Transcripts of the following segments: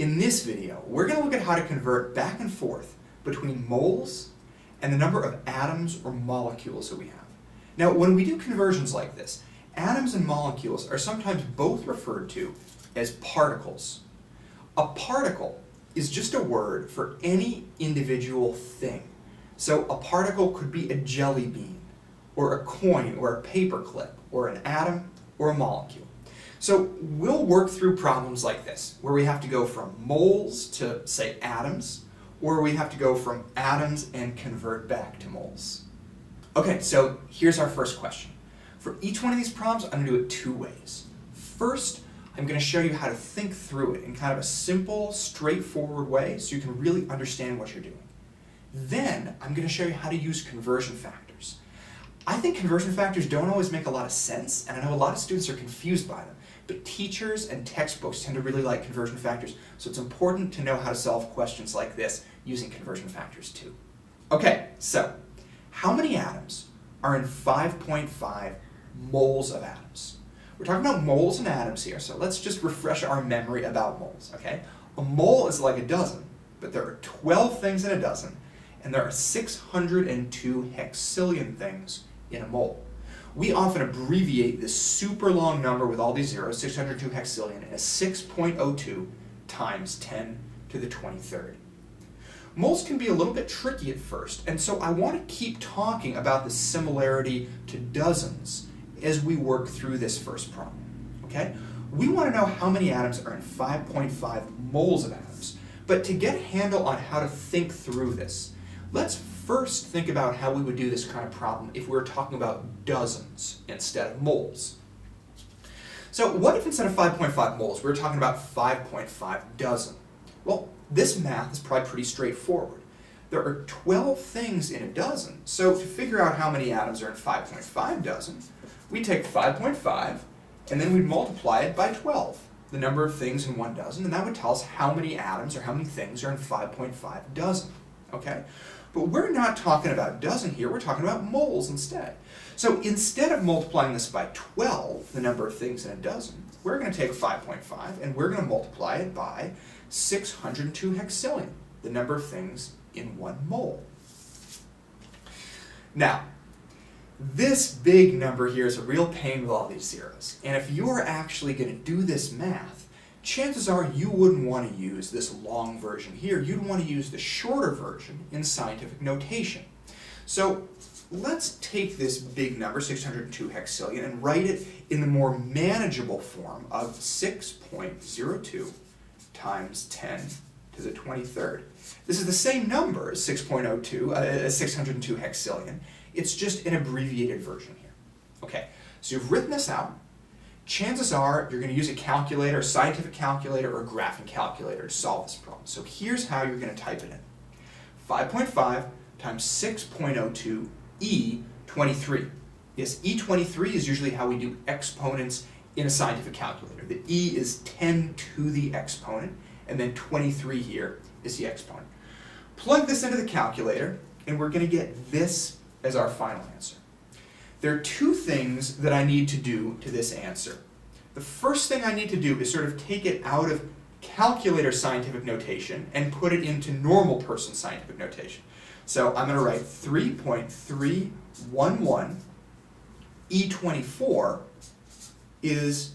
In this video, we're going to look at how to convert back and forth between moles and the number of atoms or molecules that we have. Now, when we do conversions like this, atoms and molecules are sometimes both referred to as particles. A particle is just a word for any individual thing. So a particle could be a jelly bean, or a coin, or a paperclip, or an atom, or a molecule. So we'll work through problems like this, where we have to go from moles to, say, atoms, or we have to go from atoms and convert back to moles. Okay, so here's our first question. For each one of these problems, I'm going to do it two ways. First, I'm going to show you how to think through it in kind of a simple, straightforward way so you can really understand what you're doing. Then, I'm going to show you how to use conversion factors. I think conversion factors don't always make a lot of sense, and I know a lot of students are confused by them. But teachers and textbooks tend to really like conversion factors, so it's important to know how to solve questions like this using conversion factors too. Okay, so how many atoms are in 5.5 moles of atoms? We're talking about moles and atoms here, so let's just refresh our memory about moles, okay? A mole is like a dozen, but there are 12 things in a dozen, and there are 602 hexillion things in a mole. We often abbreviate this super long number with all these zeros, 602 hexillion, as 6.02 times 10 to the 23rd. Moles can be a little bit tricky at first, and so I want to keep talking about the similarity to dozens as we work through this first problem. Okay? We want to know how many atoms are in 5.5 moles of atoms, but to get a handle on how to think through this, let's first think about how we would do this kind of problem if we were talking about dozens instead of moles. So what if instead of 5.5 moles, we were talking about 5.5 dozen? Well, this math is probably pretty straightforward. There are 12 things in a dozen, so to figure out how many atoms are in 5.5 dozen, we take 5.5 and then we'd multiply it by 12, the number of things in one dozen, and that would tell us how many atoms or how many things are in 5.5 dozen. Okay? But we're not talking about dozen here, we're talking about moles instead. So instead of multiplying this by 12, the number of things in a dozen, we're going to take 5.5 and we're going to multiply it by 602 hexillion, the number of things in one mole. Now, this big number here is a real pain with all these zeros. And if you're actually going to do this math, chances are you wouldn't want to use this long version here. You'd want to use the shorter version in scientific notation. So let's take this big number, 602 hexillion, and write it in the more manageable form of 6.02 times 10 to the 23rd. This is the same number as 6.02, uh, 602 hexillion. It's just an abbreviated version here. Okay, so you've written this out chances are you're going to use a calculator, a scientific calculator, or a graphing calculator to solve this problem. So here's how you're going to type it in. 5.5 times 6.02 E23. Yes, E23 is usually how we do exponents in a scientific calculator. The E is 10 to the exponent, and then 23 here is the exponent. Plug this into the calculator, and we're going to get this as our final answer. There are two things that I need to do to this answer. The first thing I need to do is sort of take it out of calculator scientific notation and put it into normal person scientific notation. So I'm going to write 3.311 E24 is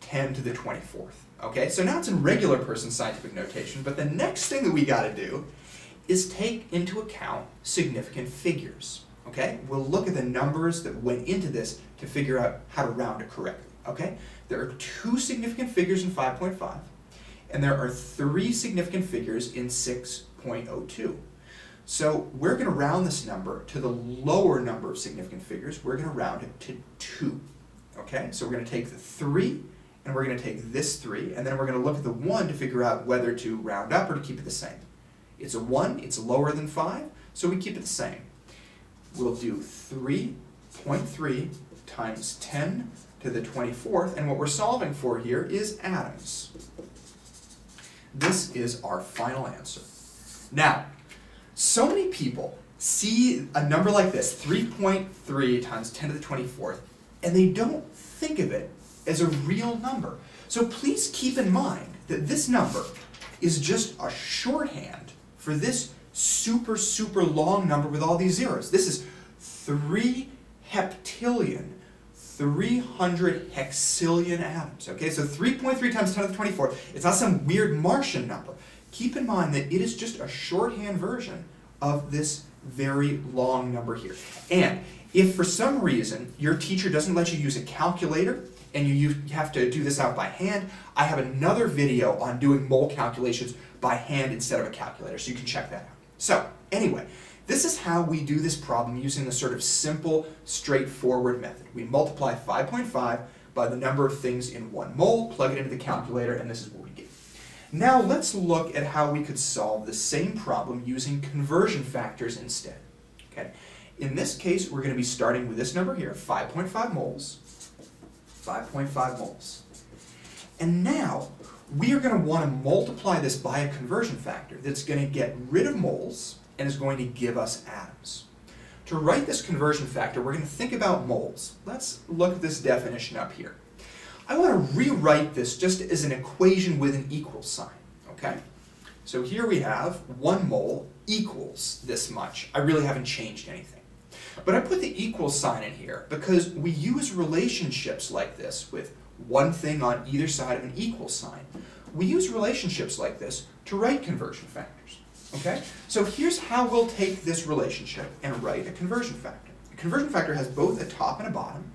10 to the 24th. Okay, so now it's in regular person scientific notation, but the next thing that we got to do is take into account significant figures. Okay, we'll look at the numbers that went into this to figure out how to round it correctly. Okay, there are two significant figures in 5.5, and there are three significant figures in 6.02. So we're going to round this number to the lower number of significant figures. We're going to round it to 2. Okay, so we're going to take the 3, and we're going to take this 3, and then we're going to look at the 1 to figure out whether to round up or to keep it the same. It's a 1, it's lower than 5, so we keep it the same we'll do 3.3 times 10 to the 24th, and what we're solving for here is atoms. This is our final answer. Now, so many people see a number like this, 3.3 times 10 to the 24th, and they don't think of it as a real number. So please keep in mind that this number is just a shorthand for this super, super long number with all these zeros. This is 3 heptillion, 300 hexillion atoms. Okay, so 3.3 times 10 to the 24. It's not some weird Martian number. Keep in mind that it is just a shorthand version of this very long number here. And if for some reason your teacher doesn't let you use a calculator and you have to do this out by hand, I have another video on doing mole calculations by hand instead of a calculator, so you can check that out. So, anyway, this is how we do this problem using the sort of simple, straightforward method. We multiply 5.5 by the number of things in one mole, plug it into the calculator, and this is what we get. Now let's look at how we could solve the same problem using conversion factors instead. Okay. In this case, we're going to be starting with this number here, 5.5 moles. 5.5 moles. And now, we are going to want to multiply this by a conversion factor that's going to get rid of moles and is going to give us atoms. To write this conversion factor, we're going to think about moles. Let's look at this definition up here. I want to rewrite this just as an equation with an equal sign, okay? So here we have 1 mole equals this much. I really haven't changed anything. But I put the equal sign in here because we use relationships like this with one thing on either side of an equal sign. We use relationships like this to write conversion factors. Okay? So here's how we'll take this relationship and write a conversion factor. A conversion factor has both a top and a bottom,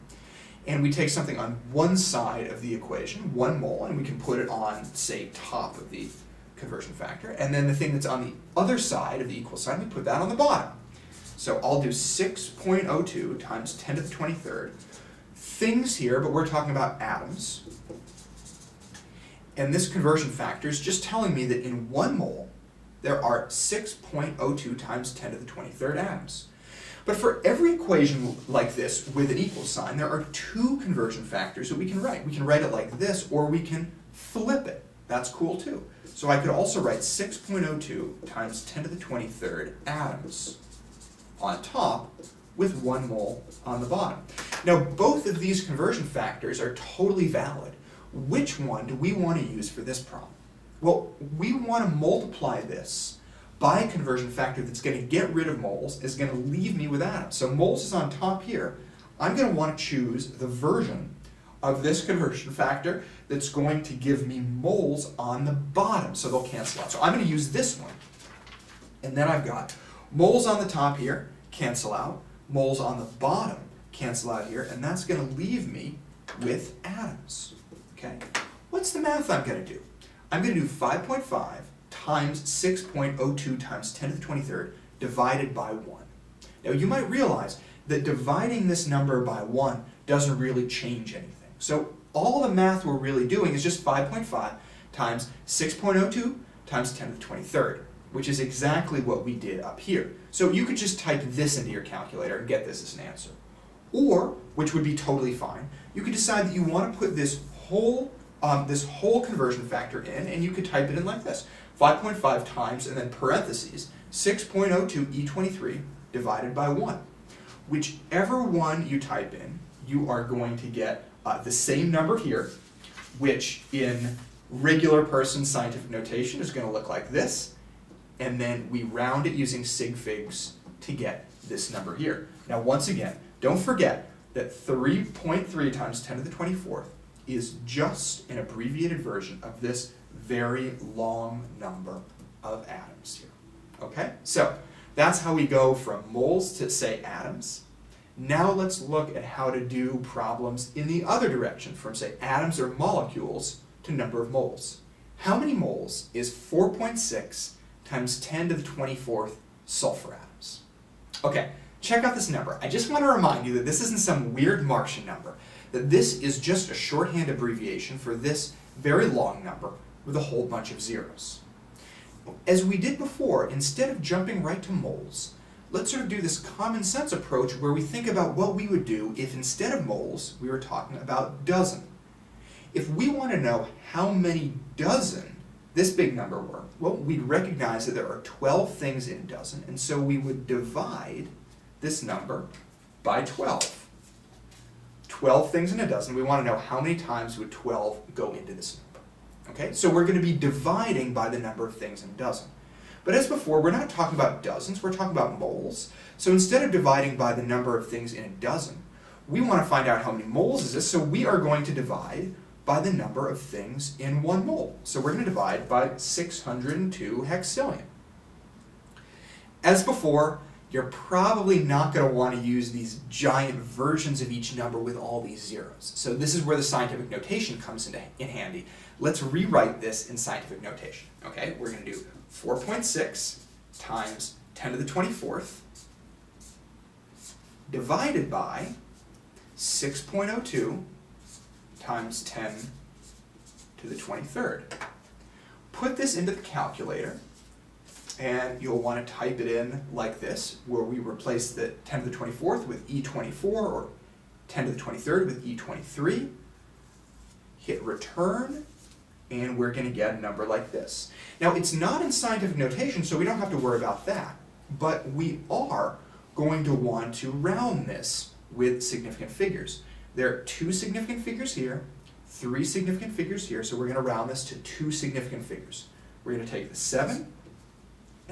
and we take something on one side of the equation, one mole, and we can put it on, say, top of the conversion factor, and then the thing that's on the other side of the equal sign, we put that on the bottom. So I'll do 6.02 times 10 to the 23rd. Things here, but we're talking about atoms. And this conversion factor is just telling me that in one mole, there are 6.02 times 10 to the 23rd atoms. But for every equation like this with an equal sign, there are two conversion factors that we can write. We can write it like this, or we can flip it. That's cool too. So I could also write 6.02 times 10 to the 23rd atoms on top with one mole on the bottom. Now, both of these conversion factors are totally valid. Which one do we want to use for this problem? Well, we want to multiply this by a conversion factor that's going to get rid of moles, is going to leave me with atoms. So moles is on top here. I'm going to want to choose the version of this conversion factor that's going to give me moles on the bottom, so they'll cancel out. So I'm going to use this one. And then I've got moles on the top here, cancel out. Moles on the bottom cancel out here, and that's going to leave me with atoms. Okay? What's the math I'm going to do? I'm going to do 5.5 times 6.02 times 10 to the 23rd divided by 1. Now you might realize that dividing this number by 1 doesn't really change anything. So all the math we're really doing is just 5.5 times 6.02 times 10 to the 23rd which is exactly what we did up here. So you could just type this into your calculator and get this as an answer. Or, which would be totally fine, you could decide that you want to put this whole, um, this whole conversion factor in, and you could type it in like this. 5.5 times, and then parentheses, 6.02 E23 divided by 1. Whichever one you type in, you are going to get uh, the same number here, which in regular person scientific notation is going to look like this, and then we round it using sig figs to get this number here. Now once again, don't forget that 3.3 times 10 to the 24th is just an abbreviated version of this very long number of atoms here. Okay, so that's how we go from moles to say atoms. Now let's look at how to do problems in the other direction, from say atoms or molecules to number of moles. How many moles is 4.6 times 10 to the 24th sulfur atoms. Okay, check out this number. I just want to remind you that this isn't some weird Martian number, that this is just a shorthand abbreviation for this very long number with a whole bunch of zeros. As we did before, instead of jumping right to moles, let's sort of do this common sense approach where we think about what we would do if instead of moles, we were talking about dozen. If we want to know how many dozen this big number were? Well, we'd recognize that there are 12 things in a dozen, and so we would divide this number by 12. 12 things in a dozen. We want to know how many times would 12 go into this number. Okay, so we're going to be dividing by the number of things in a dozen. But as before, we're not talking about dozens, we're talking about moles. So instead of dividing by the number of things in a dozen, we want to find out how many moles is this, so we are going to divide by the number of things in one mole. So we're going to divide by 602 hexillion. As before, you're probably not going to want to use these giant versions of each number with all these zeros. So this is where the scientific notation comes into, in handy. Let's rewrite this in scientific notation. Okay, we're going to do 4.6 times 10 to the 24th divided by 6.02 times 10 to the 23rd. Put this into the calculator and you'll want to type it in like this, where we replace the 10 to the 24th with E24 or 10 to the 23rd with E23. Hit return, and we're going to get a number like this. Now, it's not in scientific notation, so we don't have to worry about that, but we are going to want to round this with significant figures. There are two significant figures here, three significant figures here, so we're going to round this to two significant figures. We're going to take the 7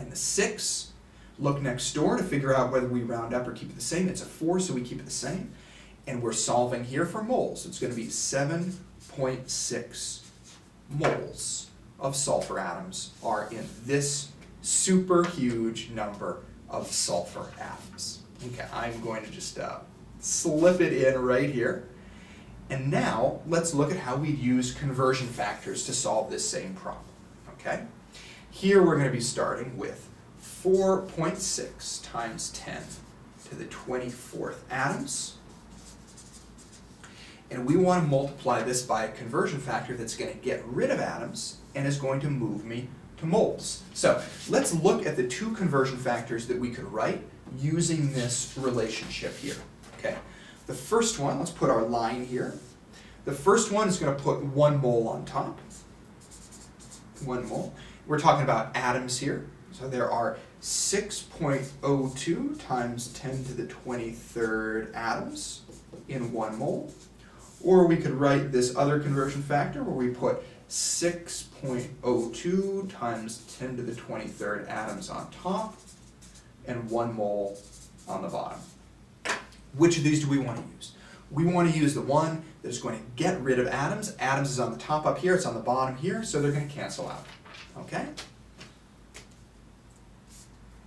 and the 6, look next door to figure out whether we round up or keep it the same. It's a 4, so we keep it the same. And we're solving here for moles. It's going to be 7.6 moles of sulfur atoms are in this super huge number of sulfur atoms. Okay, I'm going to just uh, slip it in right here. And now let's look at how we'd use conversion factors to solve this same problem. Okay? Here we're going to be starting with 4.6 times 10 to the 24th atoms. And we want to multiply this by a conversion factor that's going to get rid of atoms and is going to move me to moles. So let's look at the two conversion factors that we could write using this relationship here. Okay, the first one, let's put our line here. The first one is going to put one mole on top. One mole. We're talking about atoms here. So there are 6.02 times 10 to the 23rd atoms in one mole. Or we could write this other conversion factor where we put 6.02 times 10 to the 23rd atoms on top and one mole on the bottom. Which of these do we want to use? We want to use the one that's going to get rid of atoms. Atoms is on the top up here, it's on the bottom here, so they're going to cancel out. Okay?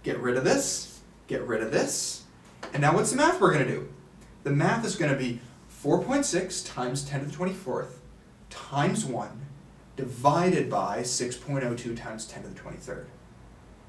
Get rid of this, get rid of this. And now what's the math we're going to do? The math is going to be 4.6 times 10 to the 24th times 1 divided by 6.02 times 10 to the 23rd.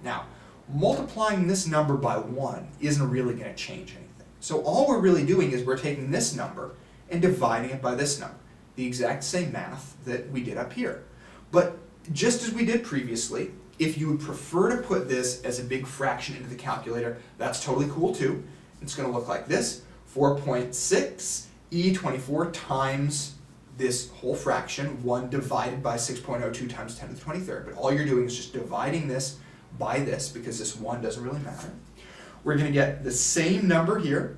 Now, multiplying this number by 1 isn't really going to change anything. So all we're really doing is we're taking this number and dividing it by this number. The exact same math that we did up here. But just as we did previously, if you would prefer to put this as a big fraction into the calculator, that's totally cool too. It's going to look like this, 4.6 e24 times this whole fraction, 1 divided by 6.02 times 10 to the 23rd. But all you're doing is just dividing this by this because this 1 doesn't really matter. We're going to get the same number here,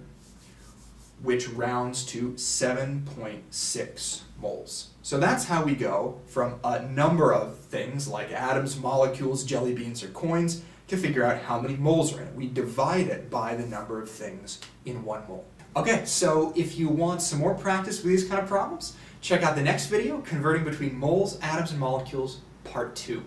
which rounds to 7.6 moles. So that's how we go from a number of things like atoms, molecules, jelly beans, or coins to figure out how many moles are in it. We divide it by the number of things in one mole. Okay, so if you want some more practice with these kind of problems, check out the next video, Converting Between Moles, Atoms, and Molecules, Part 2.